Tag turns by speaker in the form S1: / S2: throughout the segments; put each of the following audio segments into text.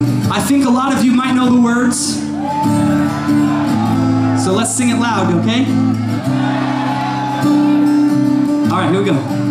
S1: I think a lot of you might know the words. So let's sing it loud, okay? All right, here we go.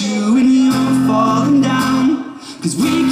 S1: you and you falling down. Cause we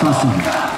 S1: 그렇습니다.